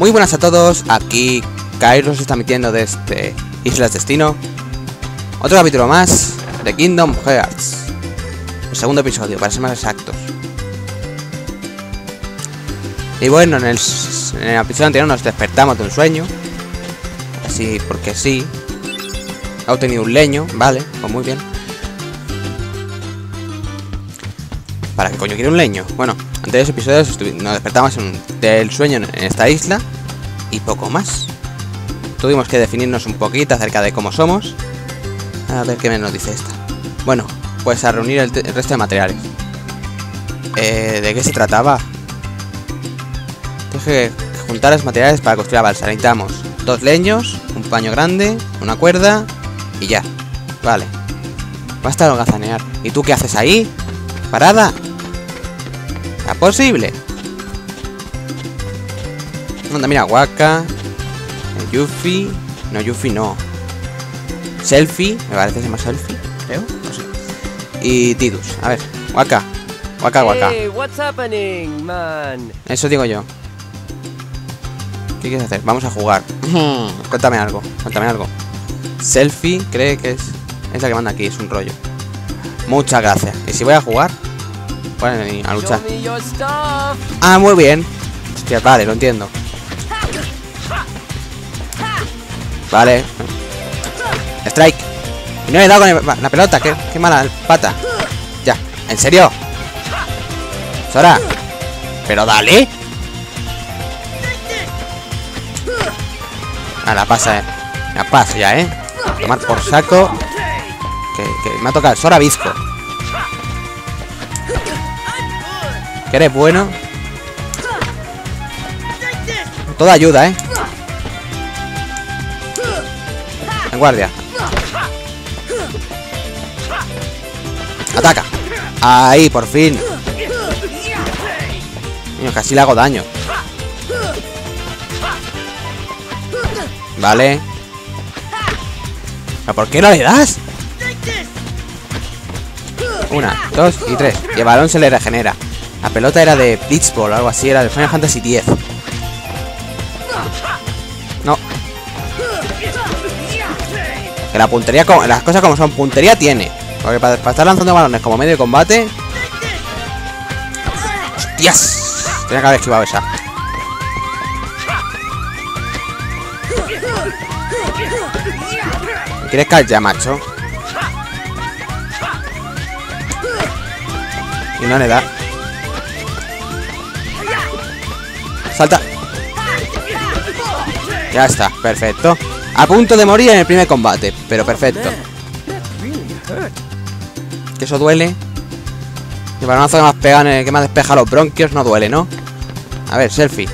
Muy buenas a todos, aquí Kairos está emitiendo desde Islas Destino. Otro capítulo más de Kingdom Hearts. El segundo episodio, para ser más exactos. Y bueno, en el, en el episodio anterior nos despertamos de un sueño. Así porque sí. Ha obtenido un leño, vale, pues muy bien. ¿Para qué coño quiere un leño? Bueno, anteriores episodios nos despertamos en, del sueño en, esta isla y poco más. Tuvimos que definirnos un poquito acerca de cómo somos. A ver qué nos dice esta. Bueno, pues a reunir el, resto de materiales. Eh, ¿De qué se trataba? Deje juntar los materiales para construir la balsa. Necesitamos dos leños, un paño grande, una cuerda y ya. Vale. Basta de holgazanear. ¿Y tú qué haces ahí? ¿Parada? ¿Es posible? Anda, mira, Waka. Yuffie. No, Yuffie no. Selfie. Me parece que se llama Selfie, creo. No sé. Y Tidus. A ver, Waka. Waka, Waka. Hey, what's happening, man? Eso digo yo. ¿Qué quieres hacer? Vamos a jugar. cuéntame algo, cuéntame algo. Selfie cree que es, es la que manda aquí, es un rollo. Muchas gracias. ¿Y si voy a jugar? A luchar. Ah, muy bien. Hostia, vale, lo entiendo. Vale. Strike. Y no he dado con el- la pelota. Qué, qué mala pata. Ya. ¿En serio? Sora. Pero dale. Ah, la pasa, eh. La pasa ya, eh. Tomar por saco. Que, que me ha tocado Sora Visco. Que eres bueno. Toda ayuda, eh. En guardia. Ataca. Ahí, por fin. Casi le hago daño. Vale. ¿Pero por qué no le das? Una, dos y tres. Y el balón se le regenera. La pelota era de Blitzball o algo así, era de Final Fantasy X. No. Que la puntería, las cosas como son, puntería tiene. Porque para, estar lanzando balones como medio de combate. ¡Hostias! Tenía que haber esquivado esa. ¿Me ¿Quieres caer ya, macho? Y no le da. Ya está, perfecto. A punto de morir en el primer combate, pero perfecto. Que eso duele. El balonazo que pegado, en el que me ha despejado los bronquios no duele, ¿no? A ver, selfie.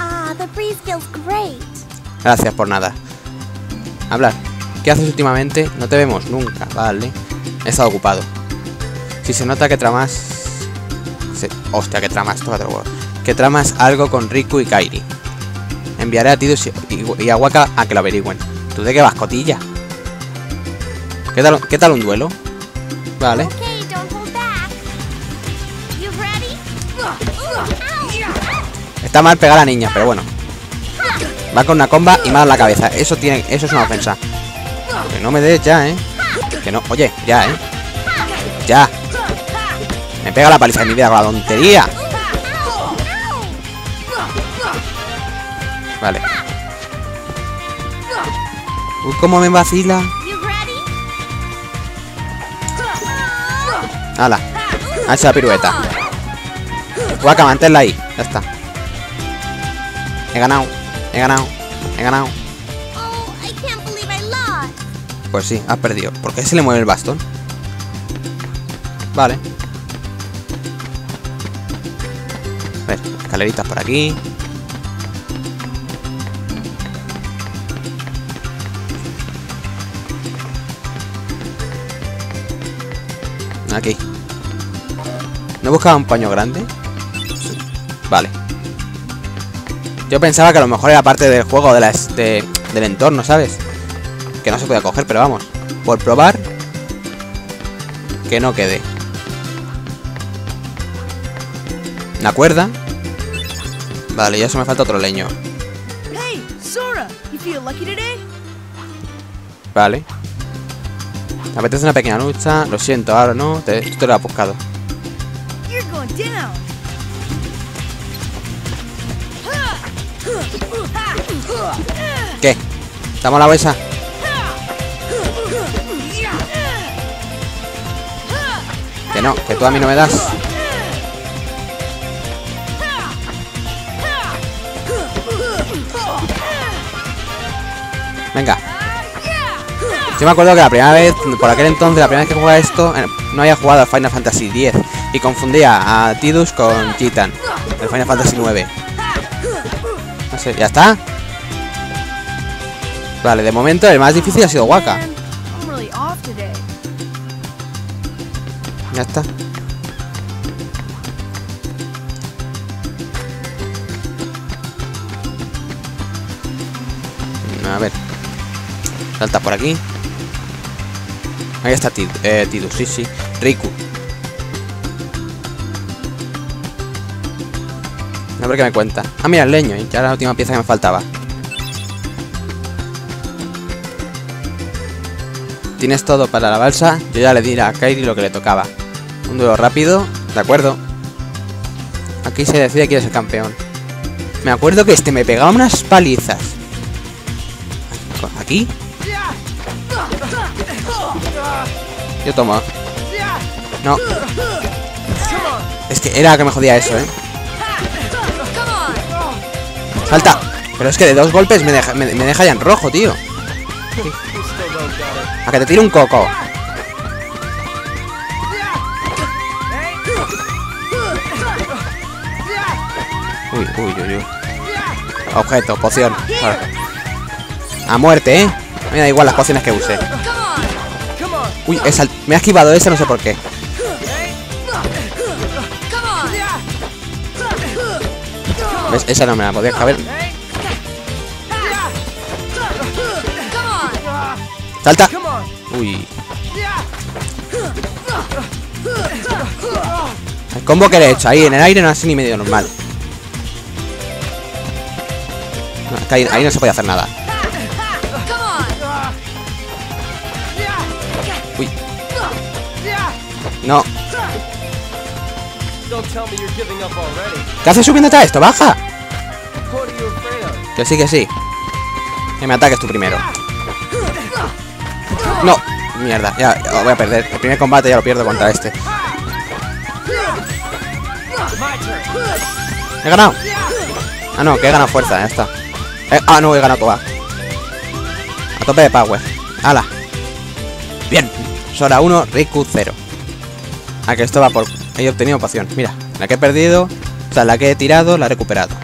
Ah, the breeze feels great. Gracias por nada. Hablar. ¿Qué haces últimamente? No te vemos nunca, vale. He estado ocupado. Si se nota que tramas... se- Hostia, que tramas. Que tramas algo con Riku y Kairi. Enviaré a Tidus y, a Waka a que lo averigüen. ¿Tú de qué vas, cotilla? ¿Qué tal, ¿Qué tal un duelo? Vale. Está mal pegar a la niña, pero bueno. Va con una comba y mal a la cabeza. Eso tiene, eso es una ofensa. Que no me des ya, ¿eh? Que no, oye, ya, ¿eh? Ya. Me pega la paliza de mi vida con la tontería. Vale. Uy, cómo me vacila. Hala. Ha hecho la pirueta. Guaca, manténla ahí. Ya está. He ganado. He ganado. He ganado. Pues sí, has perdido. ¿Por qué se le mueve el bastón? Vale. A ver, escaleritas por aquí. Aquí. ¿No buscaba un paño grande? Sí. Vale. Yo pensaba que a lo mejor era parte del juego de la de- del entorno, ¿sabes? Que no se puede coger, pero vamos. Por probar. Que no quede. La cuerda. Vale, ya eso me falta otro leño. You feel lucky today? Vale. ¿Te apetece una pequeña lucha? Lo siento, ahora no. Te, tú te lo has buscado. ¿Qué? ¿Estamos a la bolsa? Que no, que tú a mí no me das. Venga. Yo me acuerdo que la primera vez, por aquel entonces, la primera vez que jugaba esto, no había jugado a Final Fantasy X y confundía a Tidus con Titan, el Final Fantasy 9. No sé, ¿ya está? Vale, de momento el más difícil ha sido Waka. Ya está. A ver. Salta por aquí. Ahí está Tid eh, Tidus, sí, sí. Riku. A ver qué me cuenta. Ah, mira, el leño. Ya era la última pieza que me faltaba. Tienes todo para la balsa. Yo ya le di a Kairi lo que le tocaba. Un duelo rápido. De acuerdo. Aquí se decide quién es el campeón. Me acuerdo que este me pegaba unas palizas. ¿Aquí? Yo tomo. No. Es que era que me jodía eso, ¿eh? ¡Salta! Pero es que de dos golpes me deja, ya en rojo, tío. A que te tire un coco. Uy, uy, uy, uy. Objeto, poción. A muerte, ¿eh? Me da igual las pociones que use. Uy, he sal- me ha esquivado esa, no sé por qué. ¿Ves? Esa no me la podía caber. ¡Salta! Uy. El combo que le he hecho ahí en el aire no sido ni medio normal. No, es que ahí, ahí no se puede hacer nada. No. ¿Qué haces subiéndote a esto? ¡Baja! Que sí, que sí. Que me ataques tú primero. No. Mierda, ya ya voy a perder. El primer combate ya lo pierdo contra este. ¿He ganado? Ah, no, que he ganado fuerza, ya está. Eh, ah, no, he ganado toda. A tope de power. ¡Hala! Bien. Sora 1, Riku 0. A que esto va por... He obtenido poción. Mira, la que he perdido, o sea, la que he tirado, la he recuperado.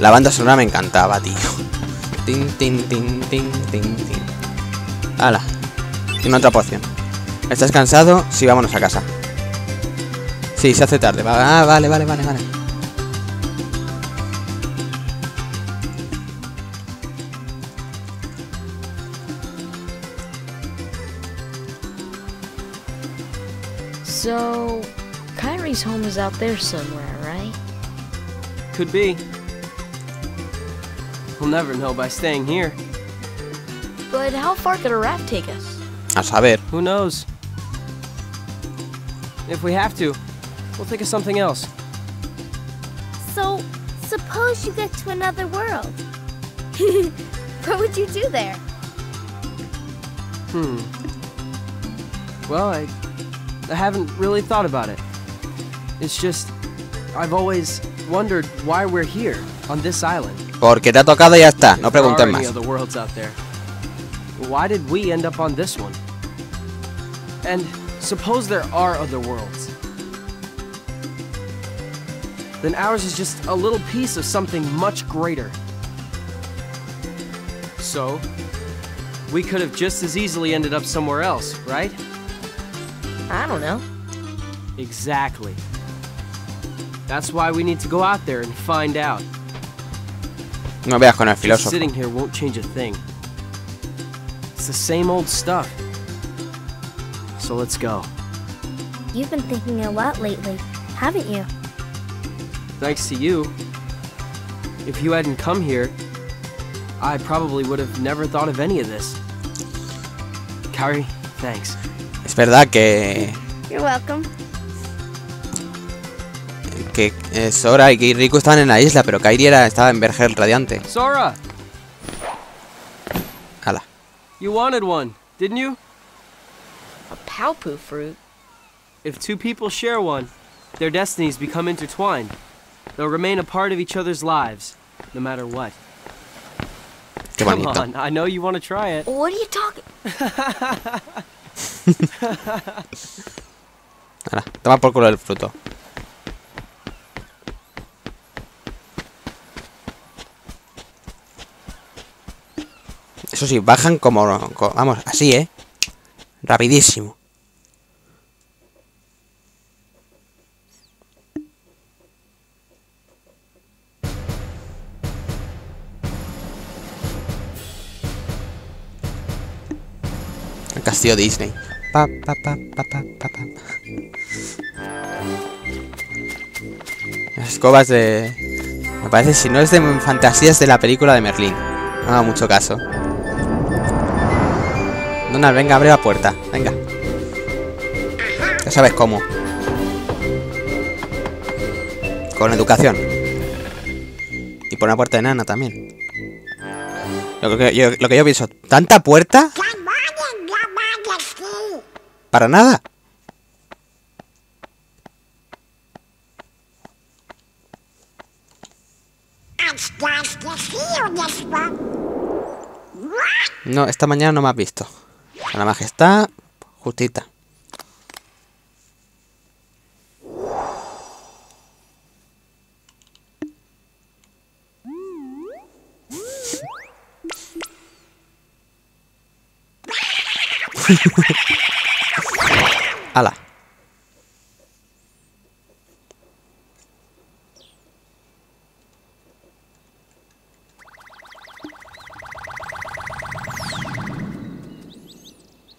La banda sonora me encantaba, tío. Tin, tin, tin, tin, tin, tin. ¡Hala! Tiene otra poción. ¿Estás cansado? Sí, vámonos a casa. Sí, se hace tarde. Ah, vale, vale, vale, vale. So, Kyrie's home is out there somewhere, right? Could be. We'll never know by staying here. But how far could a raft take us? A saber. Who knows? If we have to, we'll think of something else. So, suppose you get to another world. what would you do there? Hmm. Well, I I haven't really thought about it. It's just I've always wondered why we're here on this island. Porque te ha tocado y ya está. No If there are preguntes más. other worlds out there. Why did we end up on this one? And suppose there are other worlds. Then ours is just a little piece of something much greater. So, we could have just as easily ended up somewhere else, right? I don't know. Exactly. That's why we need to go out there and find out. No veas con el Just filósofo. sitting here won't change a thing. It's the same old stuff. So let's go. You've been thinking a lot lately, haven't you? Thanks to you. If you hadn't come here, I probably would have never thought of any of this. Kairi, thanks. Es verdad que, You're welcome. que eh, Sora y Riku estaban en la isla, pero Kairi era, estaba en Vergel Radiante. Sora, Hala. you wanted one, didn't you? A Palpu fruit? If two people share one, their destinies become intertwined. They'll remain a part of each other's lives, no matter what. Come on, I know you want to try it. What are you talking? Hala, toma por culo el fruto. Eso sí, bajan como, co- Vamos, así, ¿eh? Rapidísimo. Castillo Disney. Las escobas de... Me parece, si no es de fantasías de la película de Merlín. No haga mucho caso. Donald, venga, abre la puerta. Venga. Ya sabes cómo. Con educación. Y por una puerta enana también. Lo que yo, lo que yo pienso, ¿tanta puerta? ¿Para nada? No, esta mañana no me has visto. A la majestad, justita. Ala.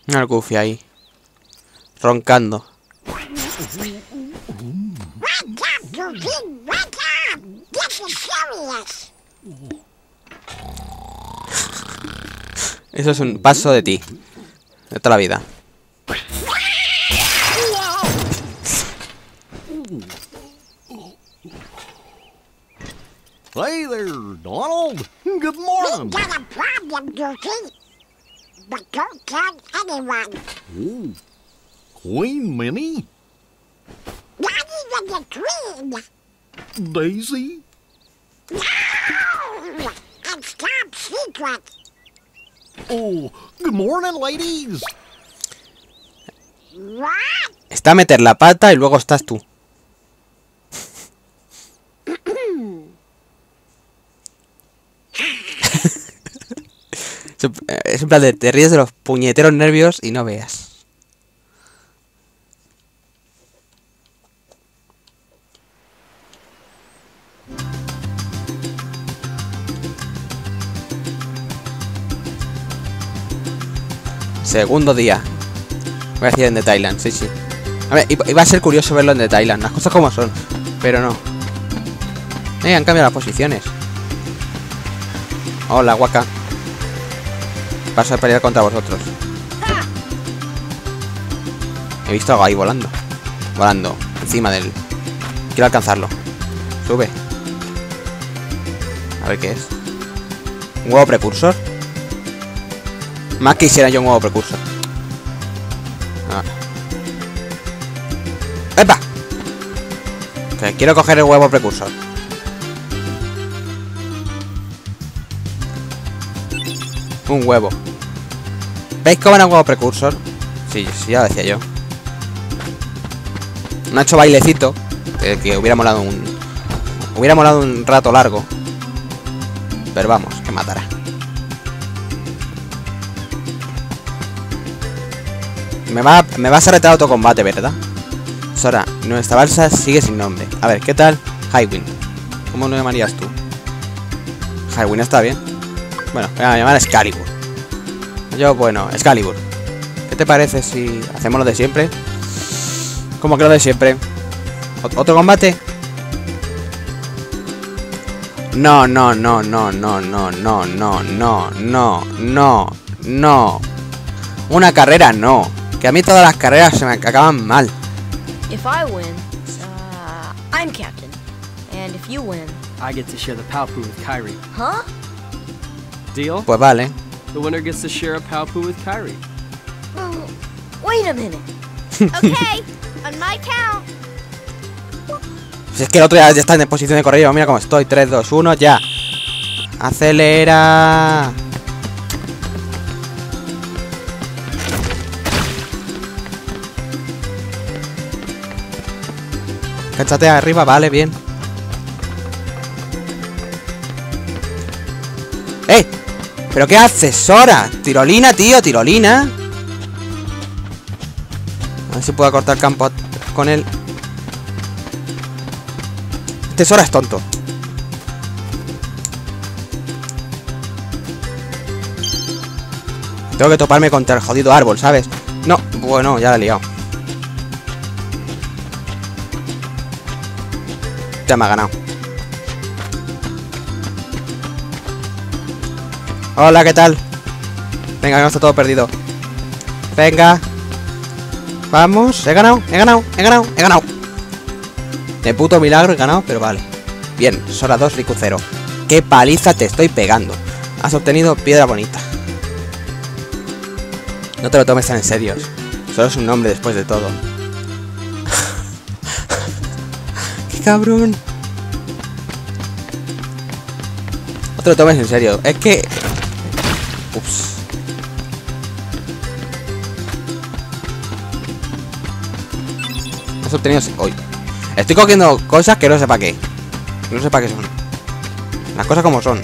El Goofy ahí. Roncando. Eso es un paso de ti. De toda la vida. Hey there, Donald. Good morning. got a problem, Goofy. But don't tell anyone. Ooh, Queen Minnie? Not even the queen. Daisy? No! It's top secret. Oh, good morning, ladies. What? Está a meter la pata y luego estás tú. Es un- es un plan de te ríes de los puñeteros nervios y no veas. Segundo día. Voy a decir en The Thailand, sí, sí. A ver, iba a ser curioso verlo en The Thailand, las cosas como son, pero no. Eh, han cambiado las posiciones. Hola, guaca. Paso a pelear contra vosotros. He visto algo ahí volando. Volando, encima del... Quiero alcanzarlo. Sube. A ver qué es. ¿Un huevo precursor? Más quisiera yo un huevo precursor. Ah. ¡Epa! Que quiero coger el huevo precursor. Un huevo. ¿Veis cómo era un huevo precursor? Sí, sí, ya decía yo. Ha hecho bailecito. Que, hubiera molado un. Hubiera molado un rato largo. Pero vamos, que matará. Me, va, me vas a retar autocombate, ¿verdad? Sora, nuestra balsa sigue sin nombre. A ver, ¿qué tal? Highwind. ¿Cómo lo llamarías tú? Highwind está bien. Bueno, me voy a llamar Excalibur. Yo, bueno, Excalibur. ¿Qué te parece si hacemos lo de siempre? Como que lo de siempre. ¿Ot- ¿Otro combate? No, no, no, no, no, no, no, no, no, no, no, no. Una carrera no. Que a mí todas las carreras se me acaban mal. If I win, uh, I'm captain. And if you win, I get to share the Palpu with Kyrie. huh? Deal? Pues vale. The winner gets to share a Palpu with Kyrie. Oh, wait a minute. Okay, on my count. Si es que el otro ya, ya está en posición de correr, mira cómo estoy. 3, 2, 1, ya. Acelera. Cáchate arriba, vale, bien. ¿Pero qué haces, Sora? Tirolina, tío, tirolina. A ver si puedo cortar campo con él. Este Sora es tonto. Tengo que toparme contra el jodido árbol, ¿sabes? No, bueno, ya la he liado. Ya me ha ganado. Hola, ¿qué tal? Venga, no está todo perdido. Venga. Vamos, he ganado, he ganado, he ganado, he ganado. De puto milagro he ganado, pero vale. Bien, Sora 2, Riku 0. ¡Qué paliza te estoy pegando! Has obtenido piedra bonita. No te lo tomes tan en serio. Solo es un nombre después de todo. ¡Qué cabrón! No te lo tomes en serio. Es que... Has obtenido... Hoy. Estoy cogiendo cosas que no sé para qué. No sé para qué son. Las cosas como son.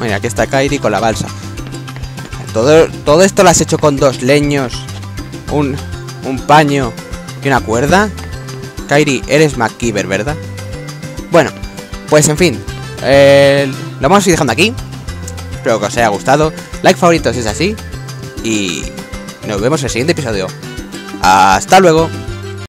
Mira, aquí está Kairi con la balsa. Todo, todo esto lo has hecho con dos leños, un, un paño y una cuerda. Kairi, eres MacGyver, ¿verdad? Bueno, pues en fin. eh, lo vamos a ir dejando aquí. Espero que os haya gustado. Like favorito si es así. Y nos vemos en el siguiente episodio. Hasta luego.